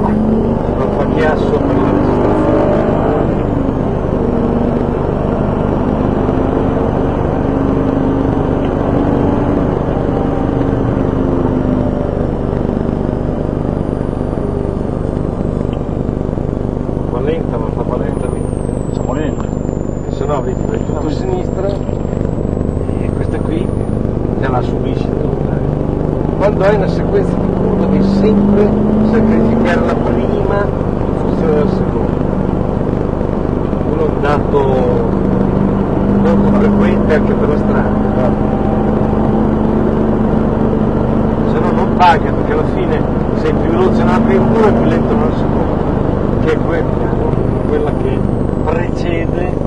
fa chiasso per la registrazione. Va lenta ma fa lentamente. Siamo lenti. se no vedi vai tutto a sinistra e questa qui te la subisci. Quando hai una sequenza di curva devi sempre sacrificare la prima in funzione della seconda. È un dato molto frequente anche per la strada. Se no non paga perché alla fine sei più veloce nella prima curva e più lento nella seconda, che è quella che precede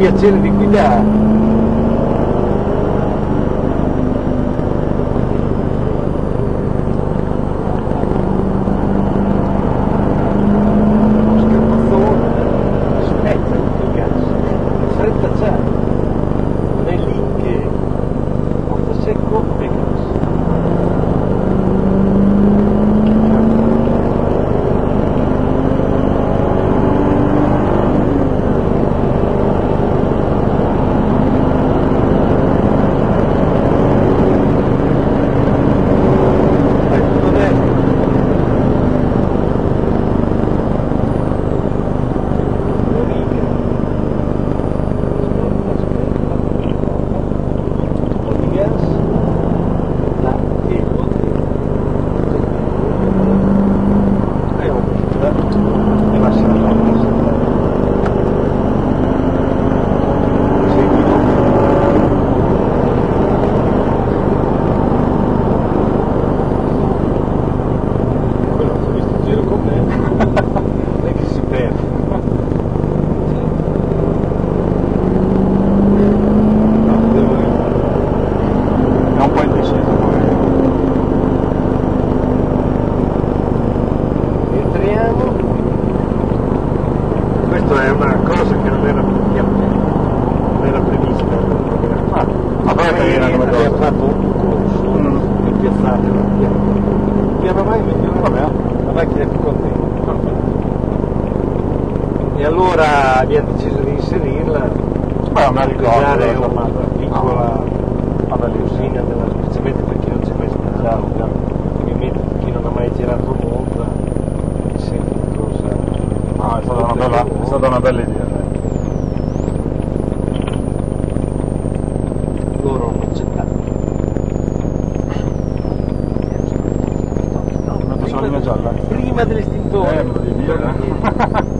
il piacere di guidare. Uno scarpazzone, aspetta il gas, fretta c'è, non è lì che porta secco e gas. Vai tutto a destra. Le righe. Aspetta, aspetta. Un po' di gas. Là, e E aumenta. E lascia la porta. Seguilo. quello che ho visto in giro con me non è che si perde no, devo È un po' indeciso. entriamo questa è una cosa che non era, non era prevista nel programma Ah, vabbè, Fatto un corso Mm. per piazzate più avanti meglio? Vabbè. la macchina è più contenta. E allora abbiamo deciso di inserirla. Beh, una della una piccola cosina della, specialmente per chi non ci è mai stato ovviamente per chi non ha mai girato Monza è sempre una cosa. Ah, è stata una bella, è stata una bella prima dell'estintore Eh.